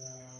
น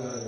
Uh,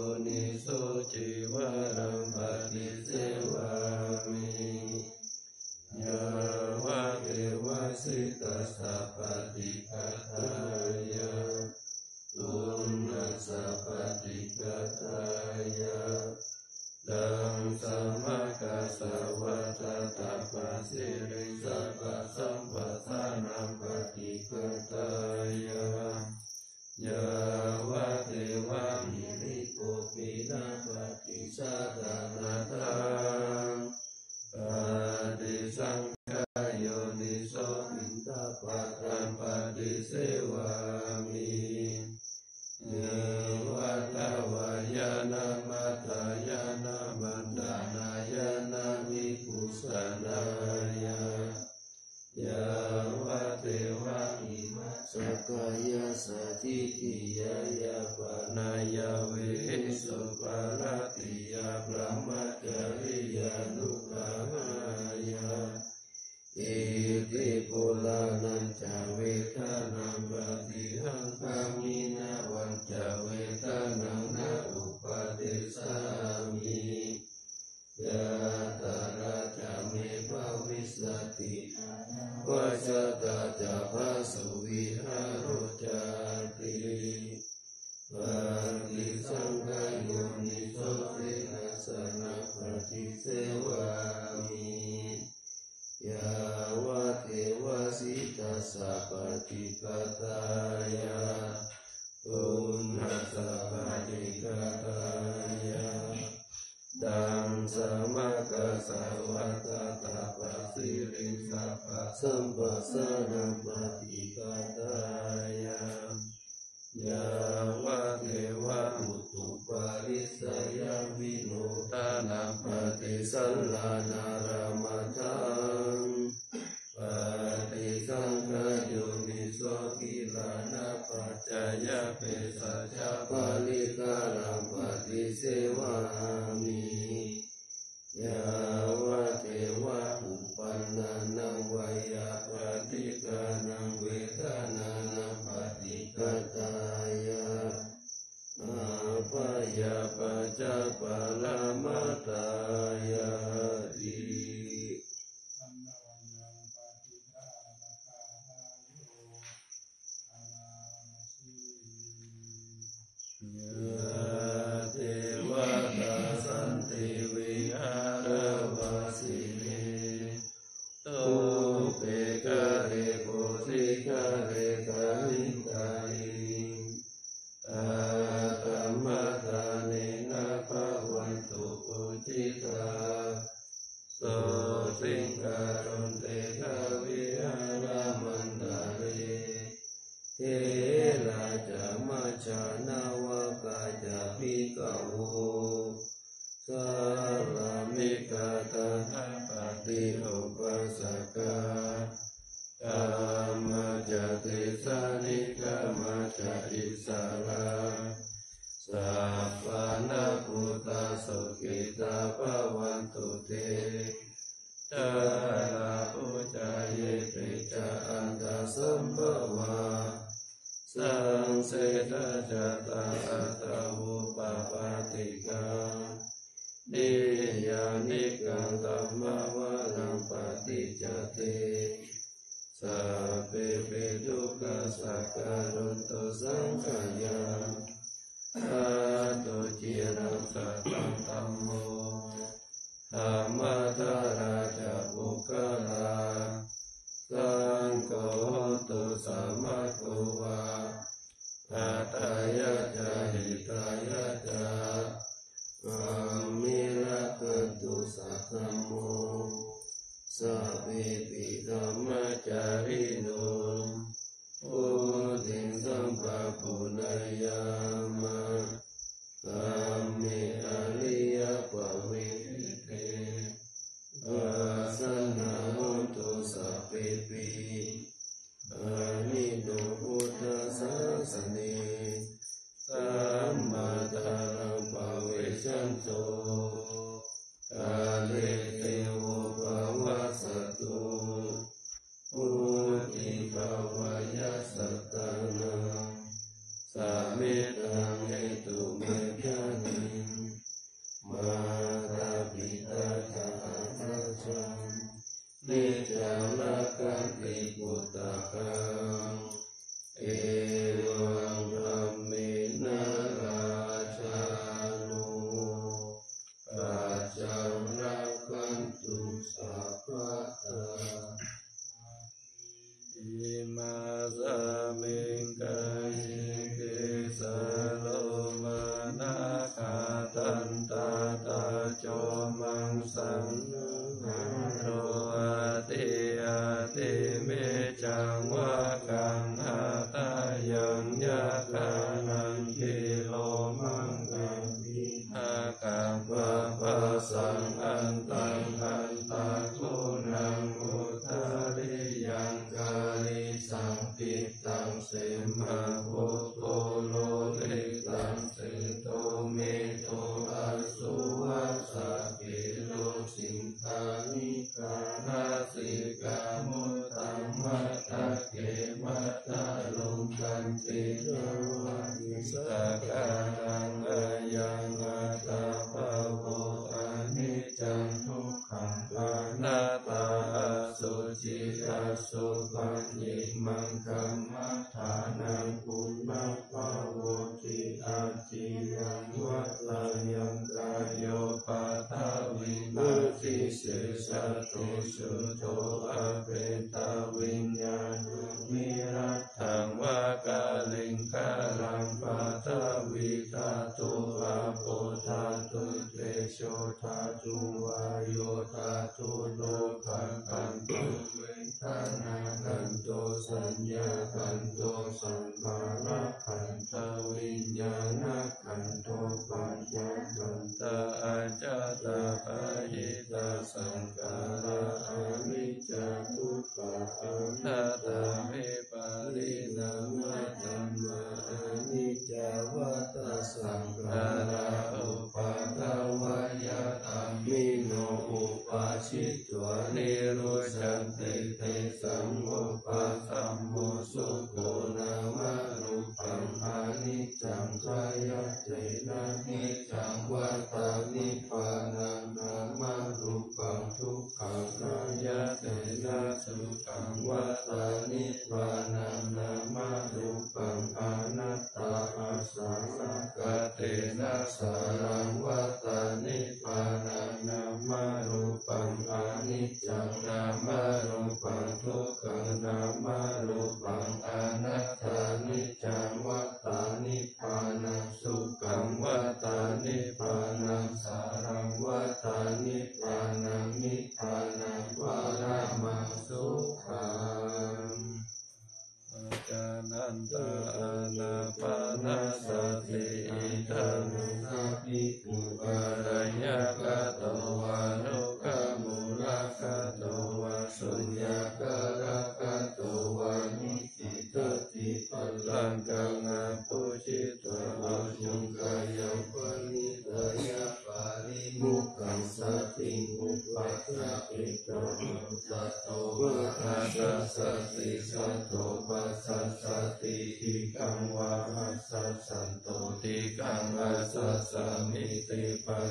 ตาจะพระสุวิหารจารี ภวายสัตตานาสามิต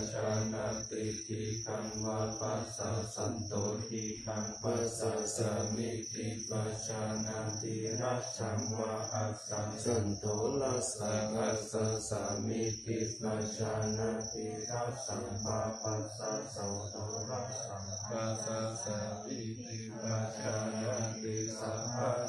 Saraswati. นาติทิคังวาปัสสะสันโตทิคังปัสสะสมิทิปัจานาติรัชังวาอัสสังสันโตลาสังอัสสะสมิทิปัจานาติรัชังวาปัสสะโสโตลาสังปัสสะมิทิปัจานาติสัพ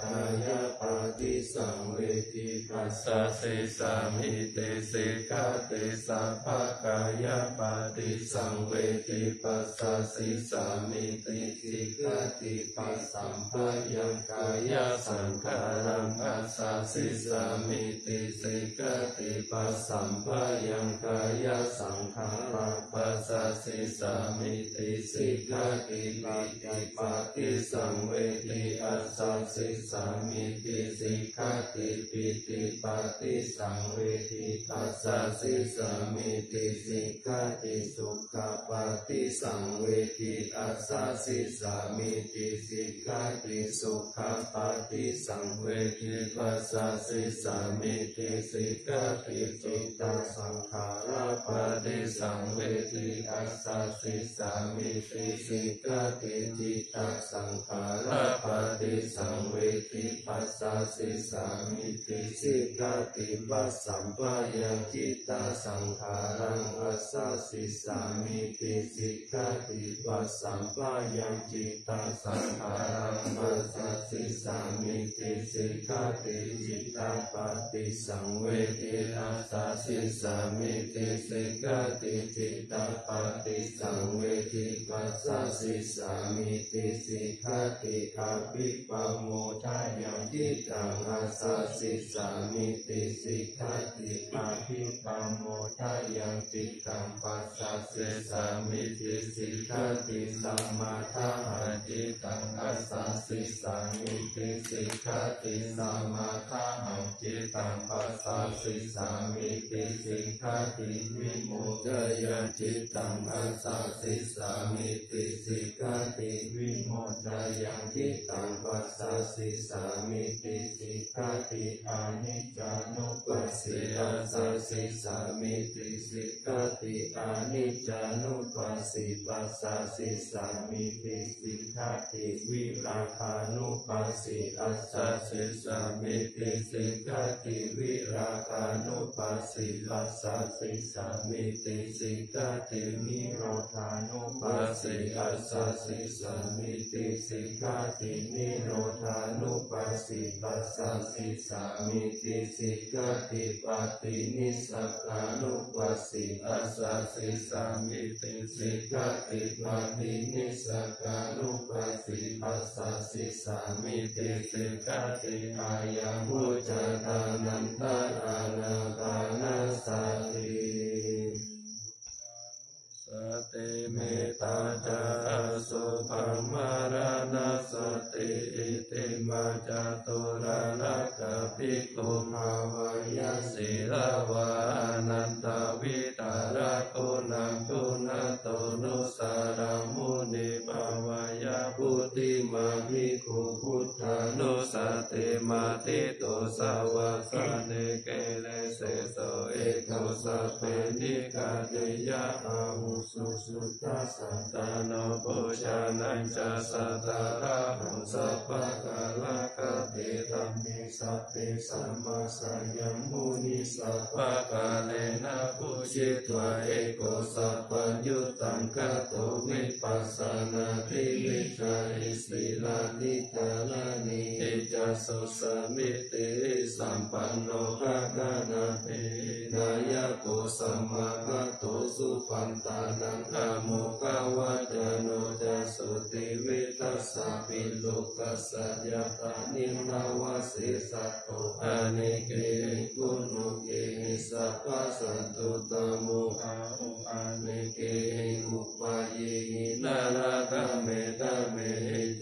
พายาปฏิสังเวทิปัสสะเสสามิเตเสกาเตสัพพกายปฏิสังเวทิปัสสะสิสามิติสิกาติปัสสัมปะยังกายสังขารังอัสสะสิสามิติสิกาติปัสสัมปะยังกายสังขารังปัสสะสิสามิติสิกาติปิติปาติสังเวทิอัสสะสิสามิติสิกาติปิติปาติสังเวทิปัสสะสิสามิติสิกาติสุขปาติสังเวทิอัสสะสิสามิติสิกาติสุขปาติสังเวทิปัสสะสิสามิติสิกาติจิตตสังขาราปาติสังเวทิอัสสะสิสามิติสิกาติจิตตสังขาราปาติสังเวทิปัสสะสิสามิติสิกาติปัสสัมปะยังจิตตสังขารังอัสสะสิสามิติสิกาติปัสสัมปะยังจิตตสังขารังอัสสสิสามิติสิกาติจิตตปฏิสังเวทิอัสสะสิสามิติสิกาติจิตตปฏิสังเวทิปัสสสิสามิติสิกาติอาภิปโมทายังจิตตังอัสสะสิสามิติสิกาติอาภิปโมทายังจิตตังปัสสสิสามิติสิกาติสัมมาทาหัจิตตังอัสสะสิสามิติสิกาติสัมมาทาหัจิตตังปัสสะสิสามิติสิกาติวิโมทยัจิตตังอัสสะสิสามิติสิกาติวิโมทยังจิตตังปัสสะสิสามิติสิกาติอานิจจานุปัสสิอัสสะสิสามิติสิกาติอานิจานุปัสสิปัสสะสิสามิติสิกาติวิราคานุปัสสิอัสสะสิสามิติสิกาติวิราคานุปัสสิปัสสะสิสามิติสิกาตินิโรธานุปัสสิอัสสะสิสามิติสิกาตินิโรธานุปัสสิปัสสะสิสามิติสิกาติปาตินิสสกานุปัสสิอัสสะสิสามิติสิกาติปาตินิสสกานุปัสสิปัสสะสิสามิติสิกาติอายังพุจตานันตานาคานาสติ สติเมตตาจาสุภมารานาสติอิติมาจตุรานักขภิตุภาวยสิลาวานันตวิตาระคุณังคุณโตนุสาร ภิกขุพุทธานุสติมาติโตสาวาสเนเกเลเสโสเอโตสัพเพนิกาเตยะอาหุสุสุตัสสะตานุปุชานัญจะสัตตาระหังสัพพะกาลกะเตธัมมิสัพเพสัมมาสัยยมุนิสัพพะกาเลนะปุชิตวะเอโกสัพพัญยุตังกัตโตวิปัสสนาทิวิจาริสิลานิกาลานิเอจัสสุสมิติสัมปันโนภะกานาเปนายะโกสัมมากัตโตสุปันตานังอะโมกาวะจโนจัสสุติวิตัสสะปิโลกัสสะยะตานินาวาสิสัตโตอะเนเกกุณุเกนิสัพพะสันตุตโมอาอุอเนเกอุปายินาราคาเมตาเม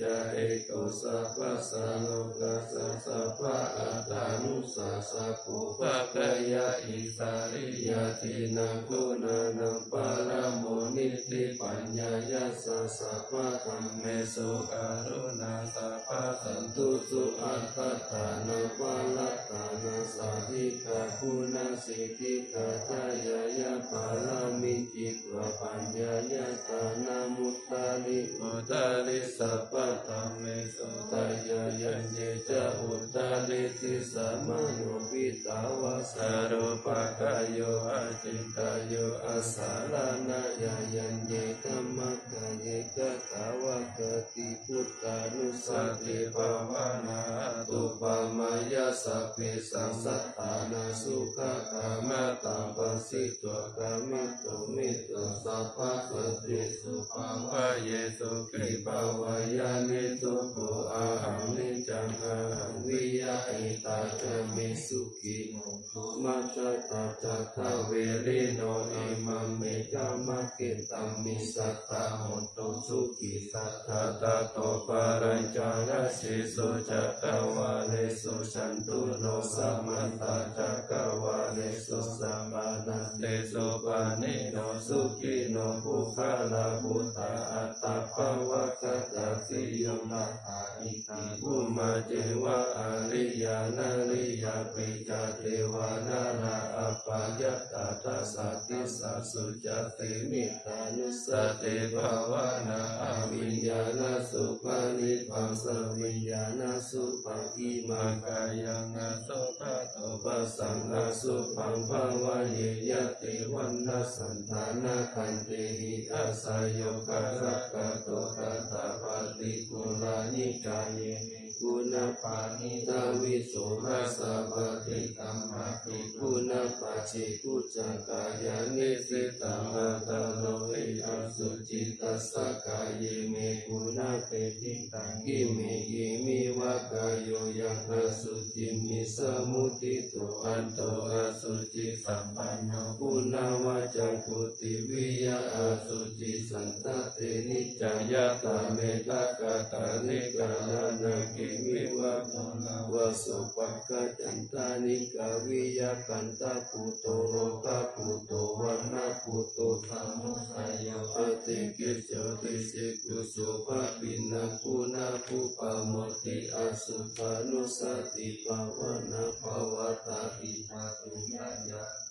จะเอโกสัพพะสังโกัสสัพพะอัตตานุสัสสะโกภะกายะอิสาริยาตินังคุนานังปะระโมนิติปัญญายาสสสัพะธรรมเมสุการุณาสัพพะส ตุสุอัตตานังปะลตานังสาธิกาคุณาสิทิกาตายายาปารามิจิตวปัญญายาตานามุตตาลิมุตาลิสัพพะธรรมเมสุตายายันเยจะอุตาลิติสัมมาโนปิตาวาสารุปกายโยอาจิตายโยอาสาลานายายันเยธรรมกาย เยกะตาวะกติพุทธานุสติภาวนาตุปามายาสัพเพสังสัตตานาสุขกามตังปัสสิตัวกามิตุมิตุสัพพะสติสุภาวะเยสุขิภาวายานิสุโภอาหังนิจังอาหังวิยาอิตาจะมิสุขิโนภูมัจจตาจัตตาเวริโนอิมัมเมกามะกิตัมมิสัตตาหนตุสุขิสัทธาตโตปารัญจารสิสุจักรวาเลสุชันตุโนสัมมันตาจักวาเลสุสัมมานันเตสุปานิโนสุขิโนภูคาลาภูตาอัตตาภวะกัจจติยมัตตาอิติภูมาเจวะอริยานาริยาปิจเทวานาราอปายตตาทัสสติสัสสุจติมิตานุสติภาวนาอวิญญาณสุปนิปังสวิญญาณสุปังอิมากายังสุปะโตปัสสังนาสุปังภาวะเยยติวันนาสันทานาคันเตหิอาสายโยกะรักกะโตตตาปฏิกุลานิกายเยกุณปานิตาวิโสมาสะปฏิตัมมาติกุณปัจฉิกุจังกายานิสิตังอัตโลหิอสุจิตสสะกายเมกุณเปติตังกิเมกิมิวะกายโยยังอสุจิมิสมุติตุอันโตอสุจิสัมปันโนกุณาวาจังกุติวิยาอสุจิสันตเตนิจังยะตาเมตกะตานิกาลานากิมิวะโมลาวะสุปะกะจันตานิกาวิยากันตาปุโตโรกะปุโตวันนาปุโตธรรมุสัยโยปฏิกิโยติสิกุสุภะปินะกุณาภูปะโมติอสุภานุสติภาวนาภาวตาปิภาตุยายา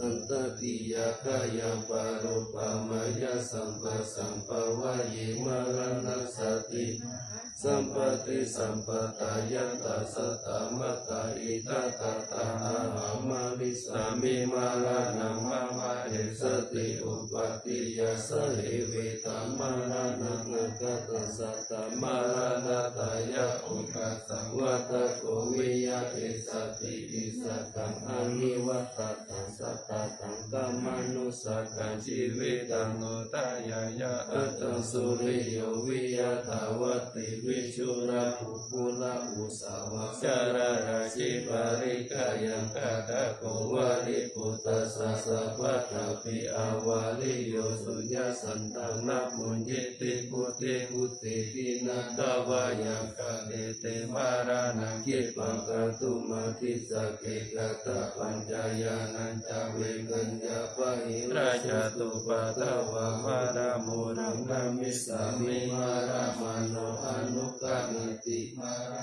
ตันตติยาคายาปารุปามายาสัมปะสัมปวะเยมรณสติสัมปติสัมปตายัตตาสตามตาอิตาตาตาอาหามาลิสามิมาลานังมาวะเอสติอุปติยาสเหเวตามาลานังนักตัสสะตามาลานาตายาอุกัสสวัตโกวิยาเอสติอิสตังอานิวัตตังสัตตตังกัมนุสักกังชีวิตังโนตายายะอัตตสุริโยวิยาทาวติวิชุระภูปุละอุสาวะจารราชิปาริกายังกาตะโกวาลิปุตตะสะสะปัตตะปิอาวาลิโยสุญญาสันตังนัมุญญิติพุติพุติปินะกาวายังกาเลเตมารานังคิปังกาตุมาทิสะเกกะตะปัญจายานันจาเวกัญญาปะหิราชตุปะตะวะมารามุนังนามิสามิมารามาโนอนุกามิติมารา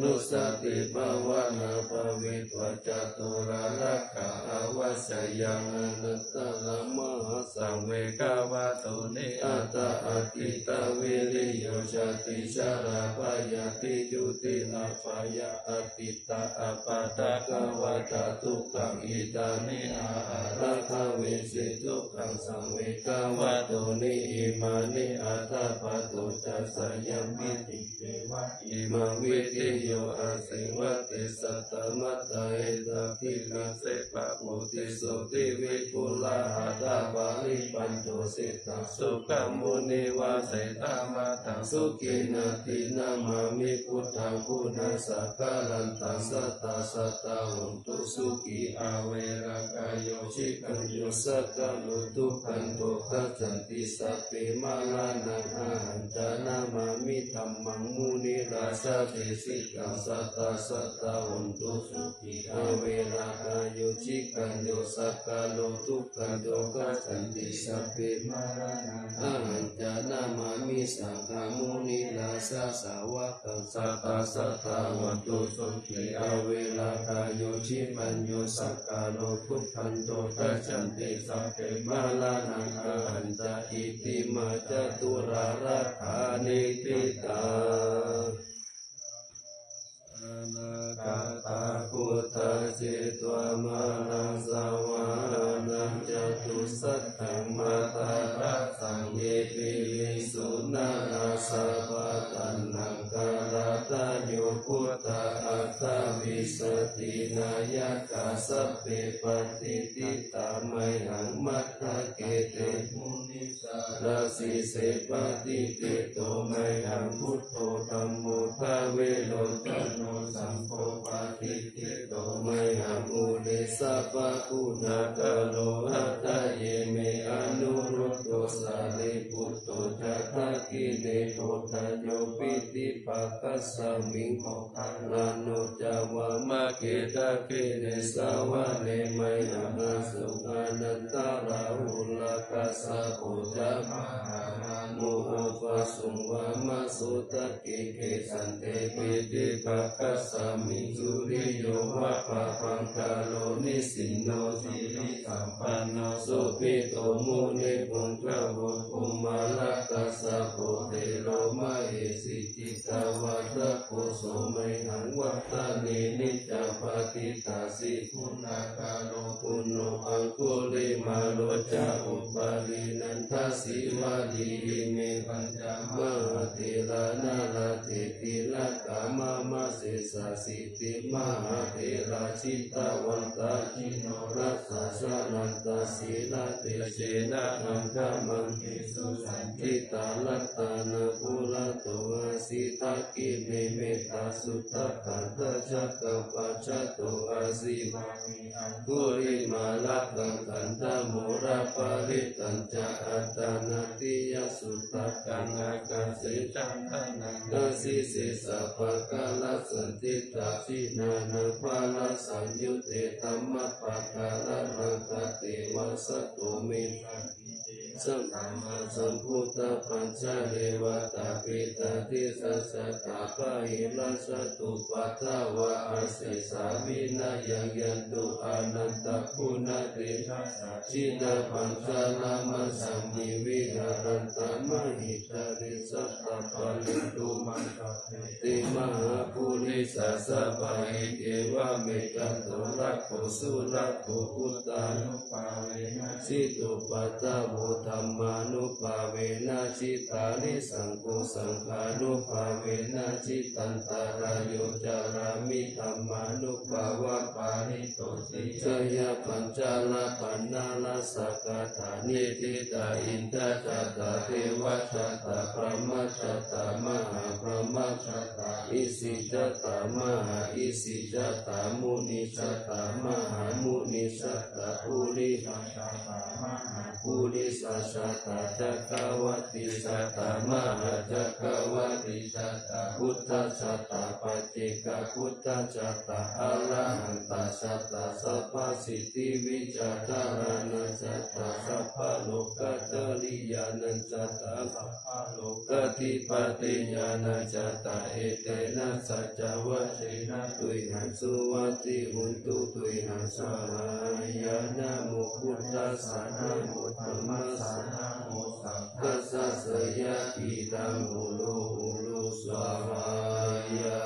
นุสติภาวนาภเวตวจตุรารักขาอวัสยังอนัตตละมหาสังเวกาวะโตเนอัตตาอติตาวิริโยชติชาราปายาติจุตินาปายาอติตาอปาตากวะตาทุกังอิตานิอาราคาเวสิทุกังสังเวกาวะโตนิอิมานิอัตาปะโตจัสสยามิติเทวะอิมังวิติโยอาศิวะติสัตตมัตตาเอตาคิลัสเสปะโมติสุติวิปุลาหาตาบาลิปัญโตสิตังสุขมุนิวาเสตามาตังสุขินาตินามามิพุทธังคุณสักการันตังสัตตาสัตตาหุนตุสุขีอาเวรากาโยชิกันโยสักกาลุตุกันโตกัจจันติสัพเพมาลานังอาหันจานามามิธรรมังมุนิราชาเทสิกังสัตตาสัตตาหุนตุสุขีทิอเวลากายุชิกันโยสักกาโลทุกขันโยกัสสันติสัพเพมารานังอาหันจานามามิสังฆามุนิลาสาสาวะกังสัตตาสัตตาวันตุสุขีอเวลากายุชิมันโยสักกาโลทุกขันโยกัสสันติสัพเพมารานังอาหันจาอิติมาจตุราราคานิติตา เสปฏิเตโตไมหังพุทโธธรรมโมภาเวโรจโนสัมโพปฏิเตโตไมหังอุเดสะปะคุณาตะ สสมิงโมคันลานุจาวามะเกตะเกเนสาวะเนไมหังสุขานันตาราหุลกัสสะโอจามหามโอปัสสุวามะสุตะเกเกสันเตปิติปัสสะมิสุริโยวะปะปังคาโลนิสินโนสิริสัมปันโนสุปิโตมุนิปุญจวุตุมาลกัสสะโพเทโลมาเอสิจิตาวัตะโกโสไมหังวัตตานินิจปฏิตาสิคุณากาโลปุณโนอังคุลิมาโลจาอุปาลินันทสิวาลีเมปัญจมหาเทระนาลาเทติละกามามะเสสะสิติมหาเทระชิตาวันตาชิโนรัสสะสานันตาสีลาเตเชนะอังคามังคิสุสันติตาลัตานาภูระตอาสิตากิมเมตาสุตตะขันตจักกปัจจโตอาสิมามิอันกุริมาลักังขันตโมระปาริตัญจอัตตานาติยสุตตะกังอากาเสจังตันังนาสิเสสะปะกาลสันติตาสินานาภาลสังยุเตธรรมะปะกาลรังกเตวะสตโตมตัน สัมมาสัมพุทธปัญจเทวตาปิตาทิสัสสตาปะหิลัสตุปัตตวะอาเสสาวินายังยันตุอานันตคุณเตชัสสชินาปัญจลามาสัมมิวิหารันตมหิตาริสัตตะปะลิตุมันตติมหาภูริสัสสะปะหิเทวะเมตันโตรักโสุรักโขพุตตานุปาเวนะสิตุปัตตะโมธรรมานุภาเวนะจิตานิสังโฆสังฆานุภาเวนะจิตันตารโยจารามิธรรมานุภาวะปานิโตติชยปัญจาลปันนาลสักถานิติตาอินทจัตตาเทวจัตตาพระมัจจัตตามหาพระมัจจัตตาอิสิจตามหาอิสิจตามุนิจัตตามหามุนิจัตตาภูริสัตตามหาภูริสจจัตตาจักรวัติจัตตามหาจักรวัติจัตตาพุทธจัตตาปัจเจกพุทธจัตตาอรหันตจัตตาสัพพสิทธิวิจารณัจัตตาสัพพโลกจริยานันจัตตาสัพพโลกติปติญาณจัตตาเอเตนะสัจวะเชนะตุยหันสุวัติหุนตุตุยหันสหายานะโมพุทธัสสะนะโมธัมมัสสะนะโมสังฆัสสะสยะอิตังอุโลอุโลสวายา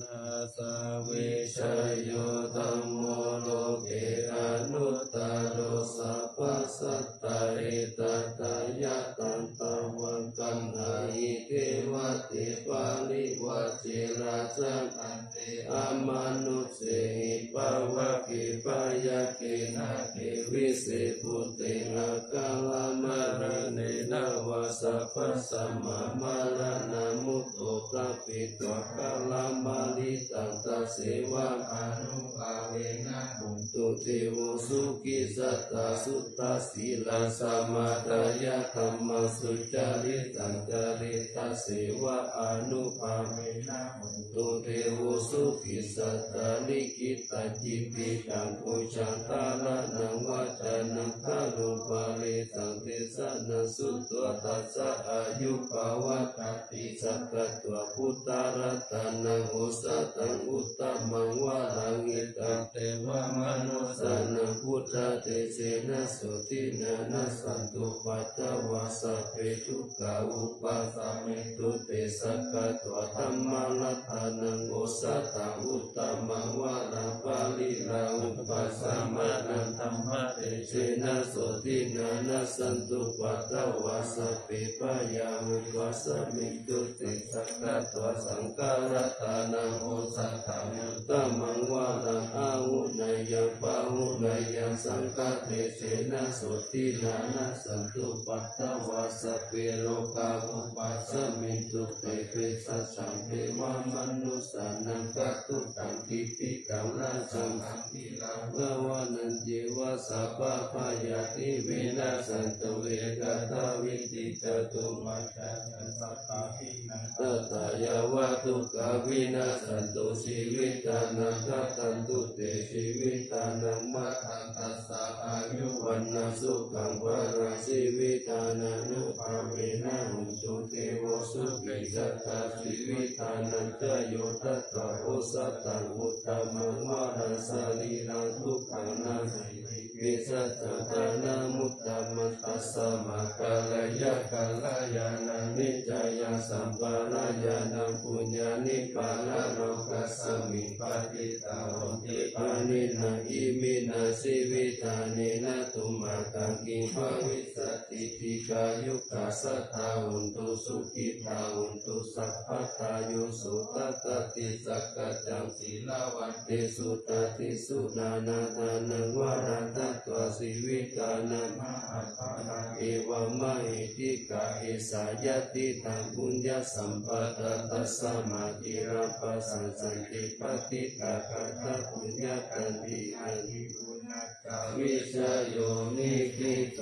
นาสาวิชยโยตัมโมโลเกอนุตตโรสัพพสัตตาเอตตายะตันตวังกันหาอิเทวติปาลิวัจเจราจังอันเตอามานุเสหิปาวะเกปายะเกนะเก วิเศษปุเตนะกาลามารเนนะวาสัพพสัมมามารานามุตโตะปิตวะกาลามาลิตัตาเสวะอนุภานุ ตุเทวสุกิสัตตาสุตตาสีลาสมาตายะธรรมสุจาริตังจาริตาเสวะอนุภาเวนะหุตุเทวสุกิสัตตาลิกิตาจิปิตังปุชังตาละนังวัจานังคารุปาลิตังเทสนาสุตัวตัสสะอายุภาวะตติสักกะตัวพุทธรัตนังโอสตังอุตตมังวะลังอิตังเทวมนสานังพุทธเตเสนะโสตินานะสันตุปัตตวาสะเปทุกาอุปัสสะเมตุเตสักะตัวธรรมลัตานังโอสตังอุตตมังวะลังปาลิลาอุปัสสะมานังธรรมะเตเสนะโสตินานะสันตุปัตตวาสะเปปายาอุปัสสะเมตุเตสักะตัวสังฆรัตานังโอสัตตังอุตตมังวะลังอาหุนายังปาหุนายังสังฆเตเสนะโสตินานะสันตุปัตตวาสเปโลกาอุปัสสะเมตุเตเปสัสสังเทวมนุสานังกัตุตังทิปิกังราชังอังทิลาภวานันเจวะสัพพะพยาติเวนาสันตุเวกตาวิติจตุมัจจาสัตตาหินังตตายาวะทุกขวินาสันตุชีวิตานังกัตันตุเตชีวิตานังมัทันตัสสะอายุวันนาสุขังวราชีวิตานันุภาเวนะหุตุเทวสุขิสัตตาชีวิตานันเจโยตัตตาโอสัตตังอุตตมังวราสรีรังทุกขังนาวิสัจจานามุตตมัตตัสสะมะกาลยะกาลยานานิจายาสัมปาลายานังปุญญานาสิ นติปานินาอิมินาสิวิตานินาตุมาตังกิภวิสติติกายุกาสัทธาหุนตุสุขิตาหุนตุสัพพทายุสุตตติสักกะจังศีลาวันเตสุตติสุนานาทานังวานตตัวสิวิกานังมหาภาลาเอวมะหิติกาเอสายติตังบุญญสัมปตตัสสมาธิราปัสสันสันติปฏิกาคัตตะปุญญกันติอันติปุณกาวิชโยนิคิโต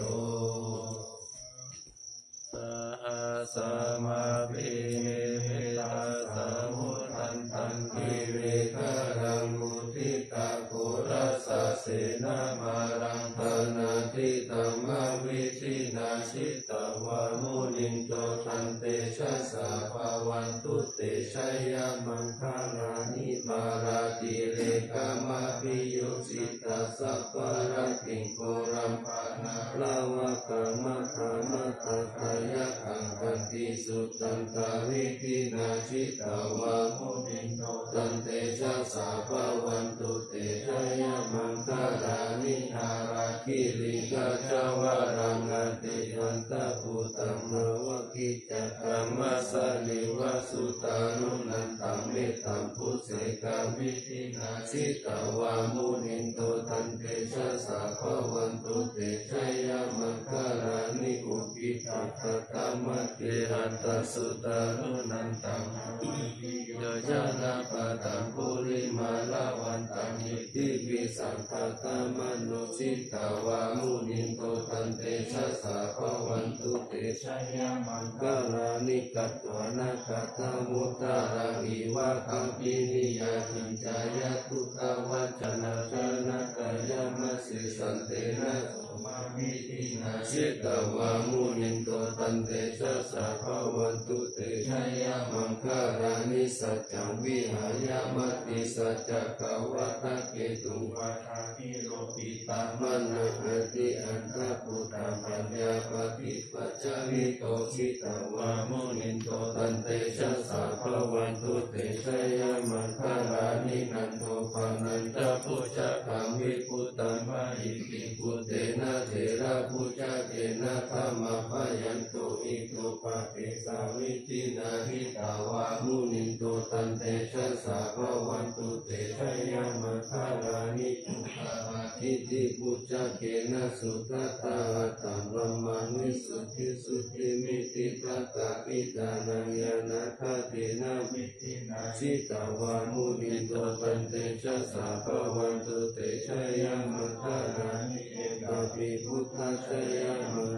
สหสมาปิ ชิตาวามุนินโตตันเตชะสาภาวันตุเตชะยามังคารานิทาราคิริกาจาวารังกันติอันตะปุตัมมวะกิจกรรมสลิวสุตานุนันตัมเมตัมพุเสกาวิปินาสิตาวามุ สุตานุนันตังโยจานาปะตังปุริมาลาวันตังอิติปิสังคตามนุชิตาวามุนินโตตันเตชะสาภวันตุเตชะยามังคารานิกัตวนาคตมุตารังอิวะคัมปินิยาทิจายะทุตวัจนะจนะกายมัสสิสันเตนะ มิตินาชิตาวามุนินโตตันเตชะสาภวันตุเตชยามังคารานิสัจจวิหายามติสัจจกวัตเกตุวัฏาทิโลปิตามนะหติอันตปุตตะปัญญาปฏิปัจจวิโตชิตาวามุนินโตตันเตชะสาภวันตุเตชยามังคารานินันโทปนันต ตุปะเทสาวิตินาหิตาวามุนินโตตันเตชะสาภวันตุเตชะยามังคารานิจุตาทิติปุจจเกนะสุตตาตัมรมมานิสุทิสุทิมิติปัตตาปิตานังยานาคาเตนะมิตินาชิตาวามุนินโตปันเตชะสาภวันตุเตชะยามังคลานิเอกาปิพุทธชยามั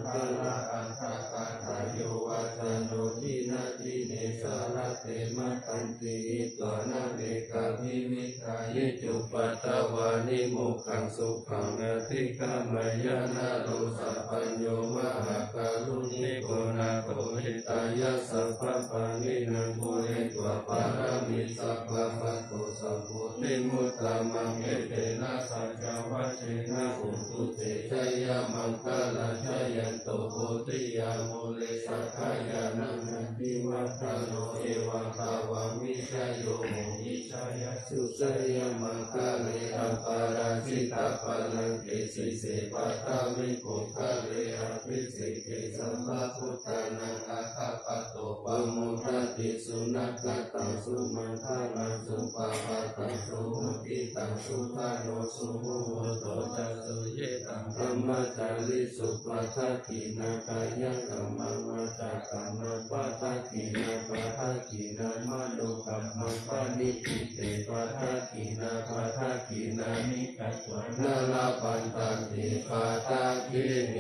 วานิมุขังสุขังนาทิกามยานารุสัพพัญโยมหาการุณิโกนาโกหิตายาสัพพปานินังปุเรตวะปารามิสัพพะปะโตสัพพุติมุตตามังเอเตนะสัจ วะเชนะอุตุเตชยมังคลาชยันโตโพธิยาโมเลสัพพยานังนันติมัตโนเอวังภาวามิชโยโมหิชยสุสยมังคเลอัปปาราชิตาปลังเกสิเสปัตามิโกคเลอภิสิเกสัมมาพุทธานังอาคาปโตปะโมทัติสุนัขตังสุมันทานังสุปาปะตังสุมุติตังสุทาโนสุโหโตจัสสุเยตังธรรมจาริสุปัฏฐินากายะกัมมังวาจากัมมังปัฏฐินาปัฏฐินามโนกัมมังปานิปิเตปัฏฐินาปัฏฐินานิกัตวนาลาปันตันติปัฏฐิเน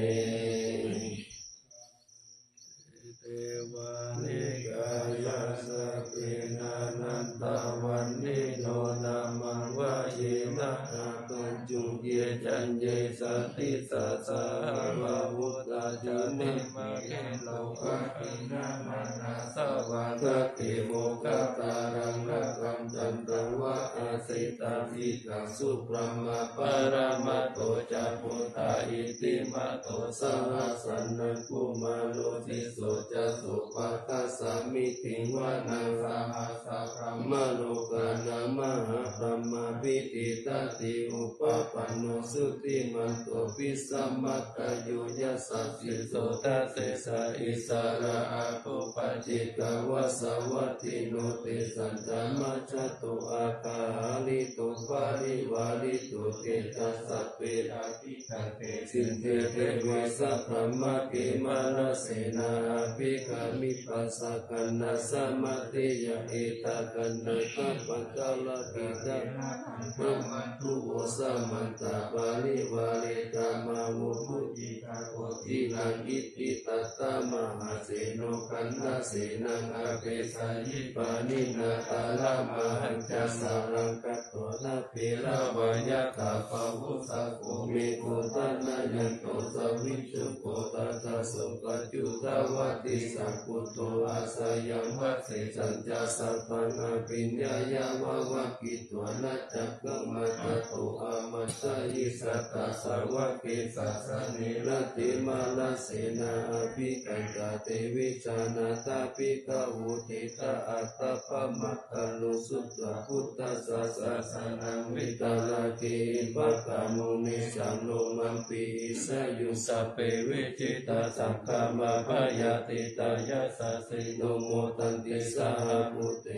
เทวา ติสัสสะวะวุตาจุเนมะเกโลกะปินามานาสวะตะเกโมกะตาระะอาสิตาภิกังสุปรมะปรมัตโตจะพุทธาอิติมะโตสหัสันนังกุมาโลติโสจะสุปัตตสามิถิวานังสหัสสะพรมโลกานามหาพรหมวิติตติอุปปันโนสุติมันโตปิสัมมัตตโยยัสสะสิโสตัสเสสะอิสาระอาภูปจิตาวสวัติโนเตสันจามัจจตุอาคาลิตุปาริวาลิตุเตจัสสเปราภิคเตสินเทเทวสัพพมะเกมาลเสนาภิกามิปัสสะกันนาสมาติยะเอตากันนาคัปะกาลปิตาพระมันตุโวสัมันตาปาลิวาเลตามาโวมุจิตาโกตินังอิติตัตตามหาเสโนกันนาเสนังอาเปสายิปานินาตาลามาหันจัสสารังกัตโตนาเประวายะตาปาวุสะโกเมโกตานายันโตสวิชุโกตัสสุปจุตวติสัพุโตอาสยัง วัเสสัญจสัพพังอปิญญายาวาวะกิตวนาจักกังมาตโตอามัสสยิสัตตาสาวะเกสัสสะเนรติมาลเสนาอภิกันตาเตวิชานาตาปิกาวุติตาอัตตปะมัคคานุสุตตะพุทธสสะสะนังวิตาลาเกปัตตมุนิสังโลมัมปีสยุสเปเวจิตาสังฆามาพยาติตายาสสิโนโมตันติสหพุเต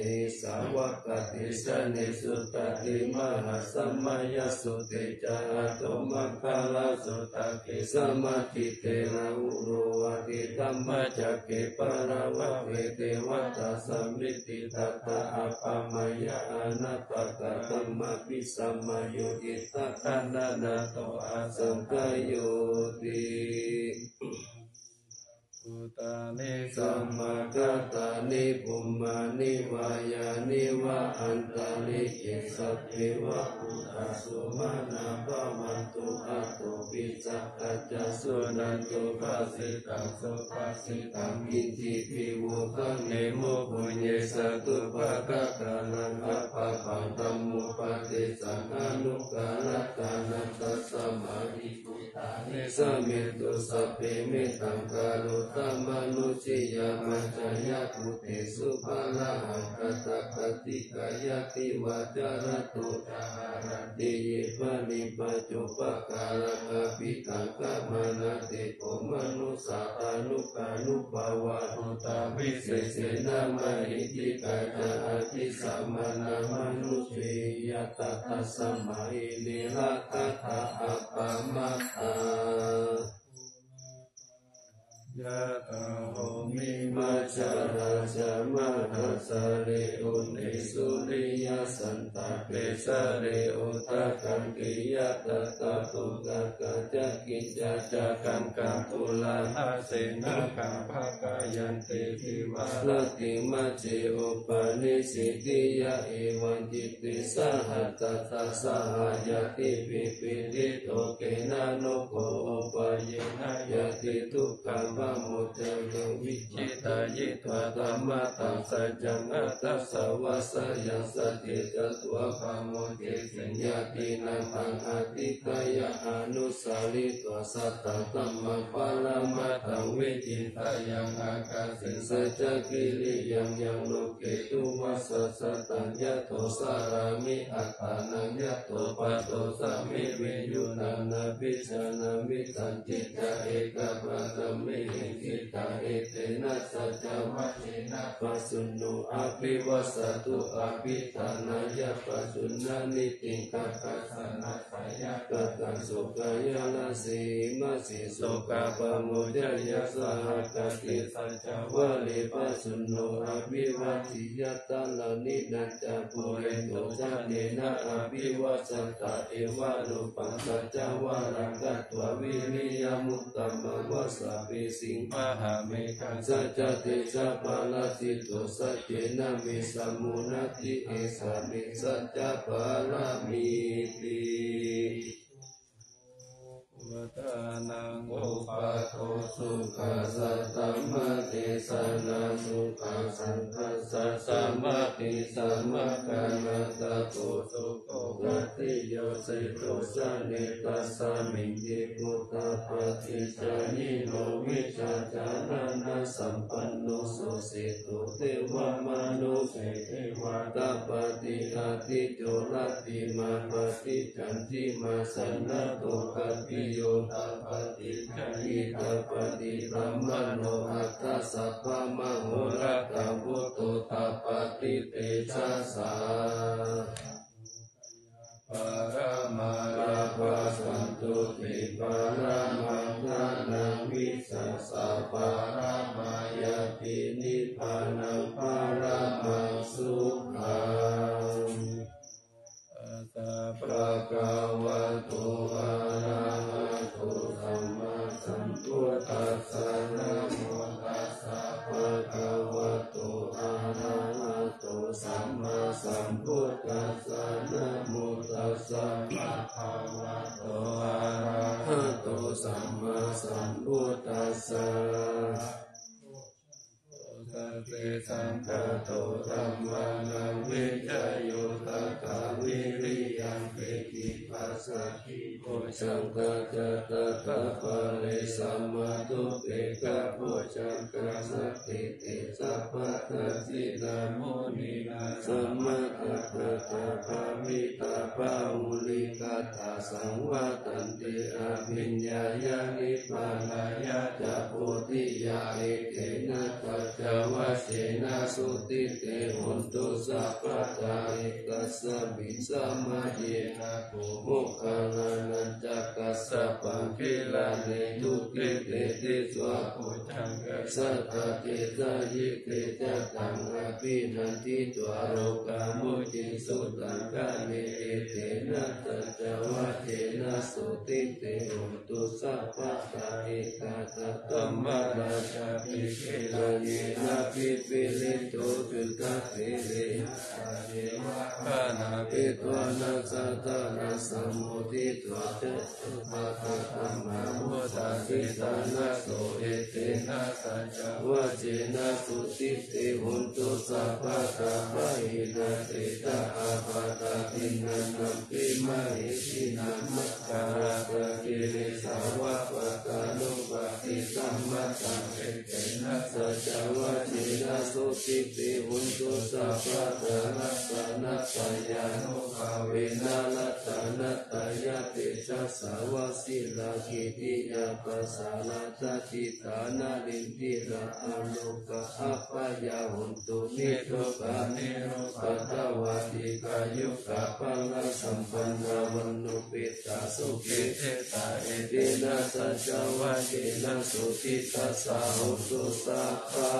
สาวกติสเนสุตติมหาสัมมายัสสุเตจาโตมัคคาลาสุตเกสัมมาทิเตนะอุโรวะติธัมมจักเกปะระวะเวเตวัตาสัมมิติตัตะอัปปมายาอนัตตะธัมมปิสัมมาโยติตะคันนานาโตอาสังกโยติ อุตานิสัมมากตานิปุมานิวายานิวะอันตาลิเกสัพเพวะอุตาสุมานาภวันตุอัตโตปิจักกัจจสุนันตุภาสิตังสุภาสิตังกินจิปิวุคังเนโมปุญเยสตุภะกะกานังอัปปะปังตัมมุปะเตสังอนุกาลตานันตัสสมาธิปุตานิสมเมตุสัพเพเมตังกาลุตมนุจิยามัจจายาปุเตสุภาลาหังกัตตะปฏิกายติวาจารตุจาหาติเยปนิปจุปกาลังอภิตังกมนาเตโกมนุสาตานุกานุภาวะตุตาวิเศษนามาหิติกาจาอธิสัมมนามนุชียตตะสัมมาอินิรัตถะอัปปมัตตา ยะตาโหมิมัจจาราชมหัสสะเรอุนิสุริยสันตเปสะเรอุตะกังกิยะตตะตุกะกะจักกิจจจักังกังตุลาหะเสนากังภะกายันติทิวาลติมัจเจอุปนิสิติยะเอวันจิติสหัตตะสหายติปิปิลิโตเกนะโนโกอุปเยนะยติทุกขังมุจยังวิจิตายิตวะธรรมะตังสัจจังอัตตสาวะสยังสติจัตวะพมุเจสัญญาตินังอังอติกายะอนุสาริตวสัตตะตัมมังปาลมะตังวิจิตายังอากาสิสัจจกิริยังยังโลเกตุวัสสะตัญญะโตสารามิอัตตานัญญะโตปัสโตสามิวิยุนานาปิชานามิตันจิตตะเอกปัตมิหิกิตาเอเตนะสัจจวัจเจนะปัสสุโนอภิวัสตุอภิตานายะปัสสุนานิติกัปปัสสนาสายะกัตังสุขายานาสีมาสีสุขะปะโมจยะสหกติสัจจวะลิปัสสุโนอภิวัติยตาลานินันจปุเรโตจาเนนะอภิวัสตะเอวะรูปังสัจจวารังกัตววิริยมุตตมะวะสะปิสิิงมหาเมฆสัจเตชะปาลสิโตสัจเจนะมิสัมมุนติเอสามิสัจจปาลามิติ ตานังอุปาโทสุขัสสะตัมมะเทสนาสุขัสสันทัสสะสัมมะติสัมมกานัตะโตสุโกวัติโยสิโตสะเนตัสสะมิงยิพุตตะปฏิจายิโนวิชาจานานาสัมปันโนสุสิตุเทวมนุเสเทวตาปฏิอาทิโจรติมาปฏิจันติมาสันนะโตกัปปิโยตาปฏิจันิตาปฏิรัมมโนอัตตสัพพะมโหรัตพุตโตตาปฏิเตชะสาปรมาราภาสันตุติปรมังนานังวิสัสสะปรมายตินิพพานังปรมังสุขังอัตตะภะคะวะโตอ สสะสัพเพสังฆาโตธัมมานังวิจโยตกาวิริยังเปติปั สสะทิโกชังกะจตตะปะเรสัมมาตุเปกะโพชังกะสัตติเตสัพพะทะสินาโมนินาสัมมาตะตะตะภามิตาภาอุลิกาตาสังวาตันติอาภิญญายานิพพานายาจะโพธิยาเอเกนะตัจจวะเสนาสุติเตหุนตุสัพพะทาเอกัสสะมิสัมมาเยนะโกมุขังอนันจักกัสสะปังคิลาเนทุติเตติสวะโพชังกัสสะตะเตตะยิเตจะตังอภินันติตวโรกามุจิสุตังกาเนเอเตนะตัจวะเจนะสุติเตหุตุสัพพะทาเอกัสสะตัมมาราชาภิเกลาเยนะภิปิลิโตจุตะเตเรอาเยวะปานาปิตวานาสัตตานาสัมมุติตวะเจสุภะคะตัมมาวุตาสิตานะโสเอเตนะสัจจวะเจนะสุติเตหุนตุสัพพะทาภะหินาเตตะอาปาตาตินันนัมปิมะหิตินัมมัคาราภะกิริสาวะปะตานุปะติสัมมัตตังเอเตนะสัจจวะเจนะสุติเตหุนตุสัพพะทานัสสะนัสสะยานุภาเวนะลัตตานัตตายเตชาสาวสิลาคิติยาปัสสาลาตติตานาลินทิระอโลกะอัปยาหุนตุนิโรกะนโรปัตวะติกายุกะปัลลสัมปันนวันุปิตาสุขิตตาเอตินาสัจวะเกนะสุติตัสสะหุตุสัพพะ